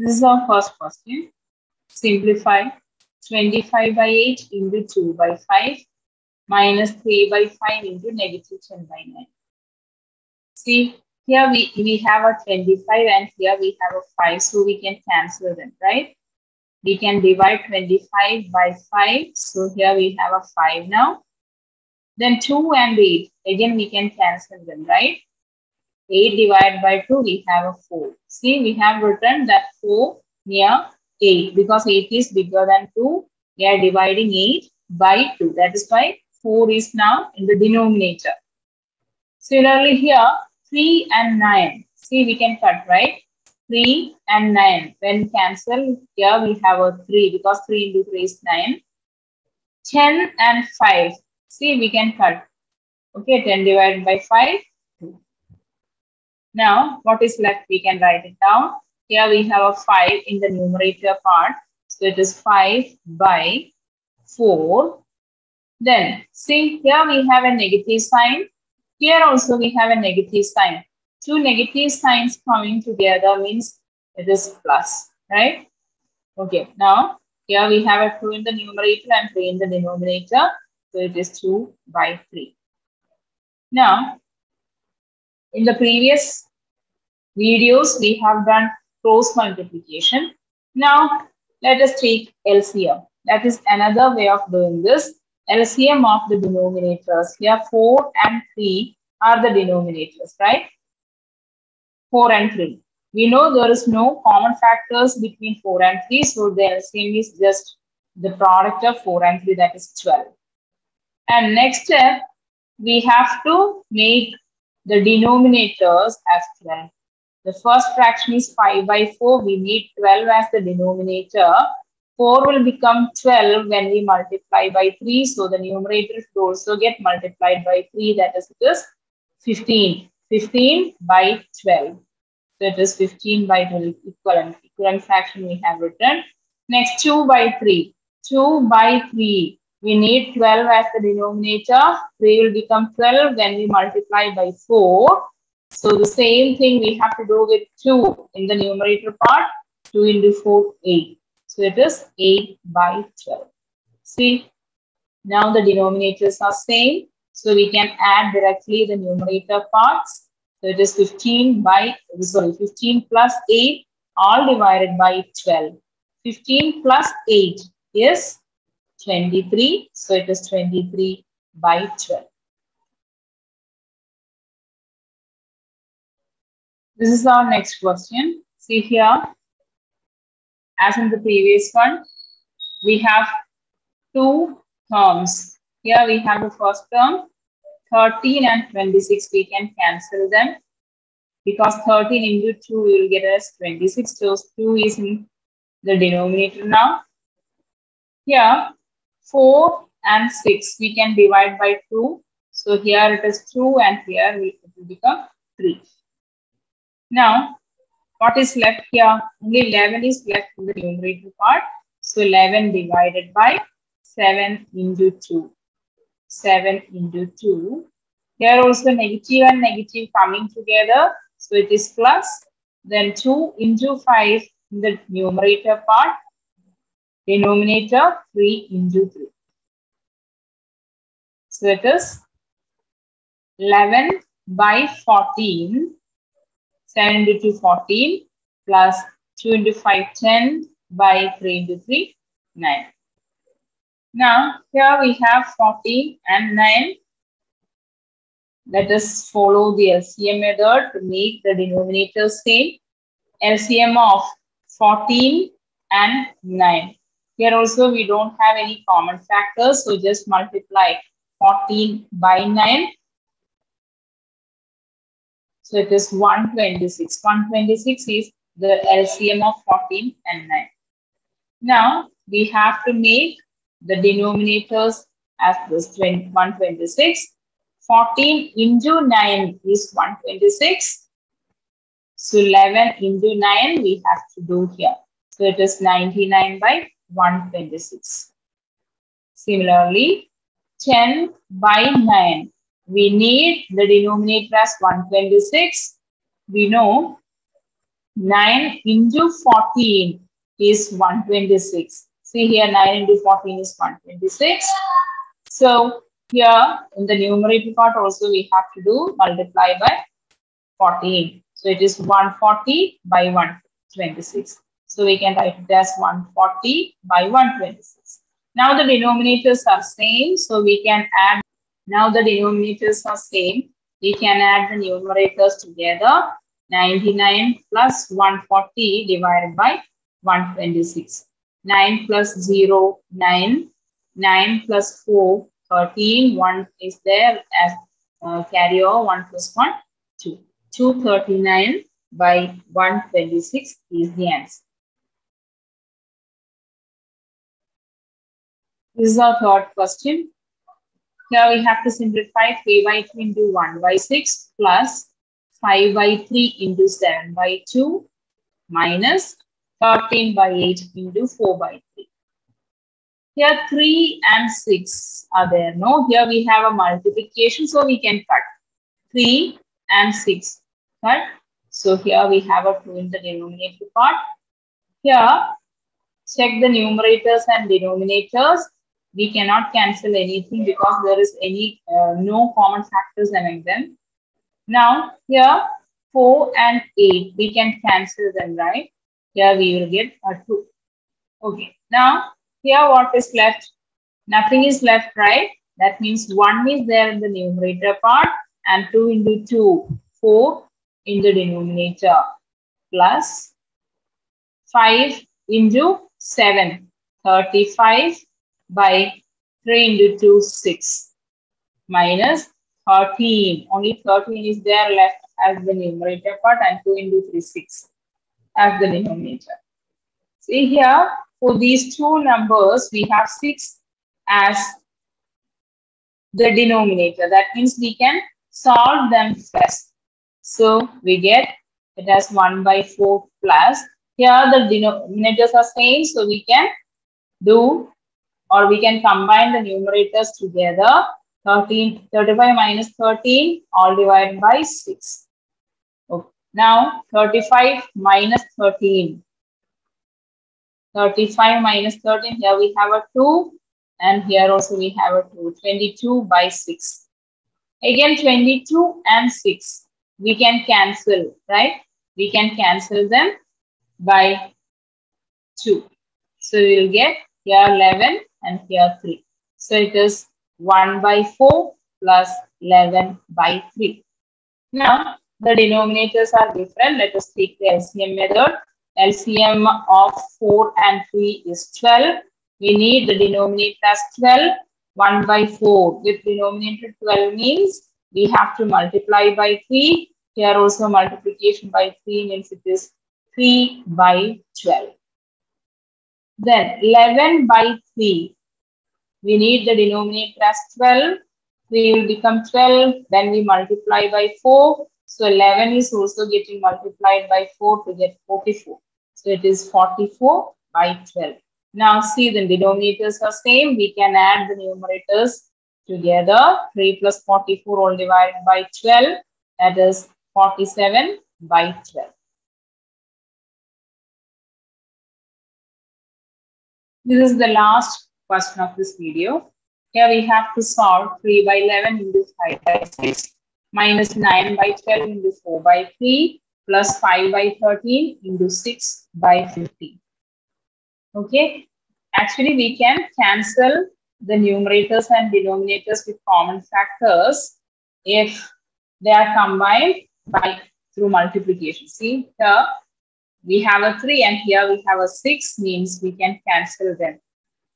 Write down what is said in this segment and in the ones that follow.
This is our first question. Simplify 25 by 8 into 2 by 5 minus 3 by 5 into negative 10 by 9. See, here we, we have a 25 and here we have a 5, so we can cancel them, right? We can divide 25 by 5, so here we have a 5 now. Then 2 and 8, again we can cancel them, right? 8 divided by 2, we have a 4. See, we have written that 4 near 8 because 8 is bigger than 2. We are dividing 8 by 2. That is why 4 is now in the denominator. Similarly here, 3 and 9. See, we can cut, right? 3 and 9. When cancel, here we have a 3 because 3 into 3 is 9. 10 and 5. See, we can cut. Okay, 10 divided by 5. Now, what is left? We can write it down. Here we have a 5 in the numerator part. So it is 5 by 4. Then, see, here we have a negative sign. Here also we have a negative sign. Two negative signs coming together means it is plus, right? Okay, now here we have a 2 in the numerator and 3 in the denominator. So it is 2 by 3. Now, in the previous videos, we have done cross multiplication. Now, let us take LCM. That is another way of doing this. LCM of the denominators. Here 4 and 3 are the denominators, right? 4 and 3. We know there is no common factors between 4 and 3. So the LCM is just the product of 4 and 3, that is 12. And next step, we have to make the denominators as 12. The first fraction is 5 by 4. We need 12 as the denominator. 4 will become 12 when we multiply by 3. So the numerator should also get multiplied by 3. That is, is 15. 15 by 12. So it is 15 by 12 equivalent. Equivalent fraction we have written. Next 2 by 3. 2 by 3. We need 12 as the denominator. 3 will become 12 when we multiply by 4. So the same thing we have to do with 2 in the numerator part. 2 into 4, 8. So it is 8 by 12. See, now the denominators are same. So we can add directly the numerator parts. So it is 15 by, sorry, 15 plus 8 all divided by 12. 15 plus 8 is 23. So it is 23 by 12. This is our next question. See here, as in the previous one, we have two terms. Here we have the first term, 13 and 26. We can cancel them because 13 into 2 will get us 26. So 2 is in the denominator now. Here, 4 and 6, we can divide by 2. So here it is 2 and here it will become 3. Now, what is left here? Only 11 is left in the numerator part. So 11 divided by 7 into 2. 7 into 2. Here also negative and negative coming together. So it is plus. Then 2 into 5 in the numerator part. Denominator 3 into 3. So it is 11 by 14 7 into 2, 14 plus 2 into 5, 10 by 3 into 3, 9. Now, here we have 14 and 9. Let us follow the LCM method to make the denominator same. LCM of 14 and 9. Here also we don't have any common factors, so just multiply 14 by 9 so it is 126. 126 is the LCM of 14 and 9. Now we have to make the denominators as this 126. 14 into 9 is 126. So 11 into 9 we have to do here. So it is 99 by 126. Similarly, 10 by 9 we need the denominator as 126. We know 9 into 14 is 126. See here 9 into 14 is 126. So here in the numerator part also we have to do multiply by 14. So it is 140 by 126. So we can write it as 140 by 126. Now the denominators are same. So we can add, now the denominators are same. We can add the numerators together. 99 plus 140 divided by 126. 9 plus 0, 9. 9 plus 4, 13. 1 is there as uh, carry over. 1 plus 1, 2. 239 by 126 is the answer. This is our third question. Here we have to simplify 3 by 3 into 1 by 6 plus 5 by 3 into 7 by 2 minus 13 by 8 into 4 by 3. Here 3 and 6 are there. No, here we have a multiplication, so we can cut 3 and 6. Cut. So here we have a 2 in the denominator part. Here, check the numerators and denominators. We cannot cancel anything because there is any uh, no common factors among them. Now, here 4 and 8, we can cancel them, right? Here we will get a 2. Okay. Now, here what is left? Nothing is left, right? That means 1 is there in the numerator part and 2 into 2, 4 in the denominator plus 5 into 7, 35 by 3 into 2, 6 minus 13. Only 13 is there left as the numerator part and 2 into 3, 6 as the denominator. See here, for these two numbers, we have 6 as the denominator. That means we can solve them first. So we get it as 1 by 4 plus. Here the denominators are same, so we can do or we can combine the numerators together. 13, 35 minus 13 all divided by 6. Okay. Now 35 minus 13. 35 minus 13, here we have a 2 and here also we have a 2. 22 by 6. Again 22 and 6. We can cancel, right? We can cancel them by 2. So we will get here 11 and here 3. So it is 1 by 4 plus 11 by 3. Now, the denominators are different. Let us take the LCM method. LCM of 4 and 3 is 12. We need the denominator as 12. 1 by 4 with denominator 12 means we have to multiply by 3. Here also multiplication by 3 means it is 3 by 12. Then 11 by 3 we need the denominator as 12. 3 will become 12. Then we multiply by 4. So 11 is also getting multiplied by 4 to get 44. So it is 44 by 12. Now see the denominators are same. We can add the numerators together. 3 plus 44 all divided by 12. That is 47 by 12. This is the last question of this video. Here we have to solve 3 by 11 into 5 by 6 minus 9 by 12 into 4 by 3 plus 5 by 13 into 6 by 15. Okay. Actually, we can cancel the numerators and denominators with common factors if they are combined by through multiplication. See here we have a 3 and here we have a 6 means we can cancel them.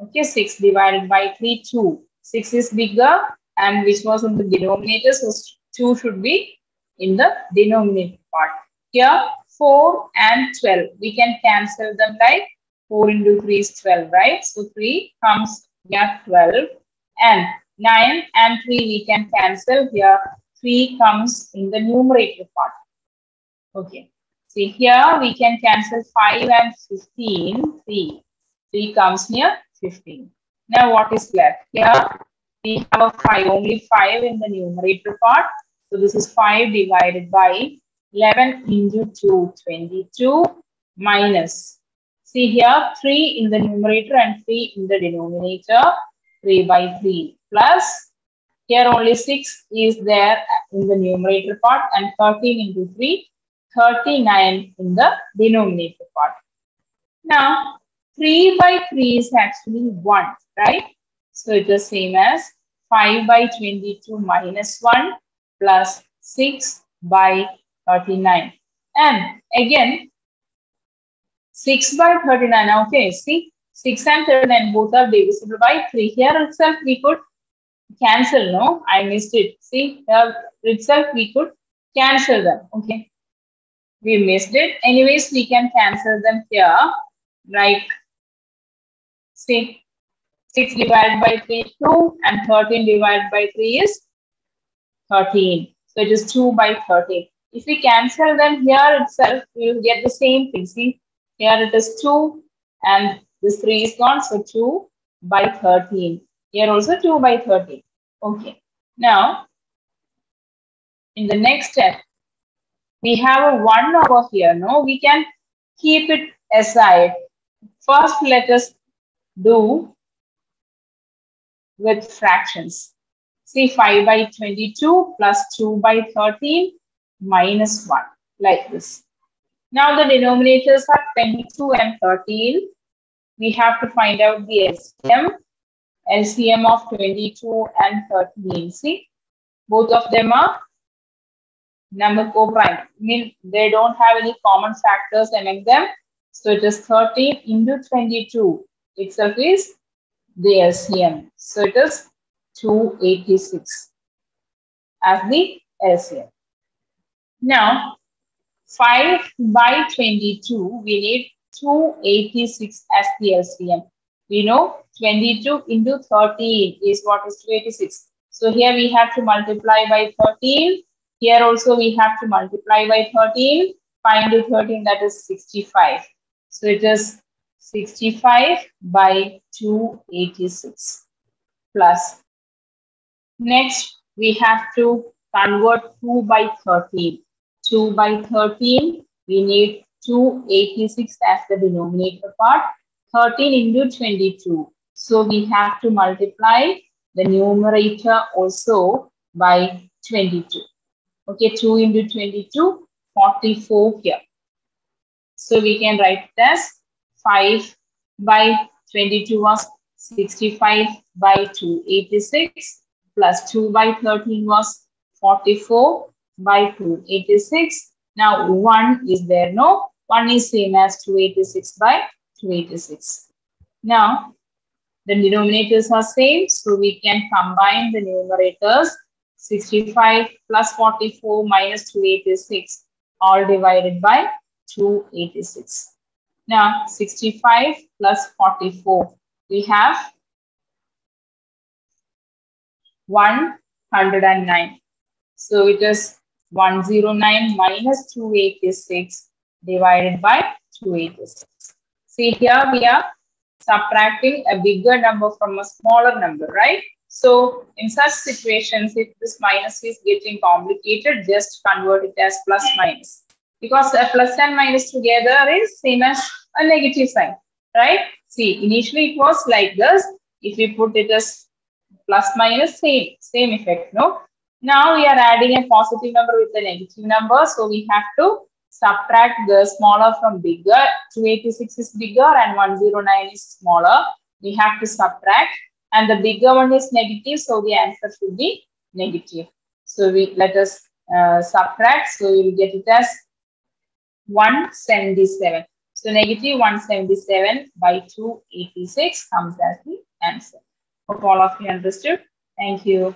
Okay, 6 divided by 3, 2. 6 is bigger and which was in the denominator, so 2 should be in the denominator part. Here, 4 and 12. We can cancel them like 4 into 3 is 12, right? So 3 comes here 12 and 9 and 3 we can cancel here. 3 comes in the numerator part. Okay. See here we can cancel 5 and 15. 3. 3 comes here 15. Now what is left? Here we have a 5, only 5 in the numerator part. So this is 5 divided by 11 into 2, 22 minus. See here, 3 in the numerator and 3 in the denominator. 3 by 3 plus. Here only 6 is there in the numerator part and 13 into 3, 39 in the denominator part. Now, 3 by 3 is actually 1, right? So it is same as 5 by 22 minus 1 plus 6 by 39. And again, 6 by 39. Okay, see, 6 and 39 both are divisible by 3. Here itself we could cancel, no? I missed it. See, here itself we could cancel them. Okay, we missed it. Anyways, we can cancel them here. Like, see, 6 divided by 3 is 2 and 13 divided by 3 is 13. So it is 2 by 13. If we cancel them here itself, we will get the same thing. See, here it is 2 and this 3 is gone. So 2 by 13. Here also 2 by 13. Okay. Now, in the next step, we have a 1 over here. No, we can keep it aside. First, let us do with fractions. See 5 by 22 plus 2 by 13 minus 1 like this. Now the denominators are 22 and 13. We have to find out the LCM. LCM of 22 and 13. See, both of them are number co-prime. Mean, they don't have any common factors among them. So it is 13 into 22 itself is the LCM. So it is 286 as the LCM. Now, 5 by 22, we need 286 as the LCM. We know 22 into 13 is what is 286. So here we have to multiply by 13. Here also we have to multiply by 13. 5 into 13, that is 65. So it is 65 by 286 plus. Next, we have to convert 2 by 13. 2 by 13, we need 286 as the denominator part, 13 into 22. So we have to multiply the numerator also by 22. Okay, 2 into 22, 44 here. So we can write it as 5 by 22 was 65 by 286 plus 2 by 13 was 44 by 286. Now 1 is there, no? 1 is same as 286 by 286. Now the denominators are same, so we can combine the numerators 65 plus 44 minus 286 all divided by 286. Now 65 plus 44, we have 109. So it is 109 minus 286 divided by 286. See here we are subtracting a bigger number from a smaller number, right? So in such situations, if this minus is getting complicated, just convert it as plus minus. Because a plus and minus together is same as a negative sign, right? See, initially it was like this. If we put it as plus minus, same, same effect, no? Now we are adding a positive number with a negative number. So we have to subtract the smaller from bigger. 286 is bigger and 109 is smaller. We have to subtract and the bigger one is negative. So the answer should be negative. So we let us uh, subtract. So we will get it as 177. So negative 177 by 286 comes as the answer. Hope all of you understood. Thank you.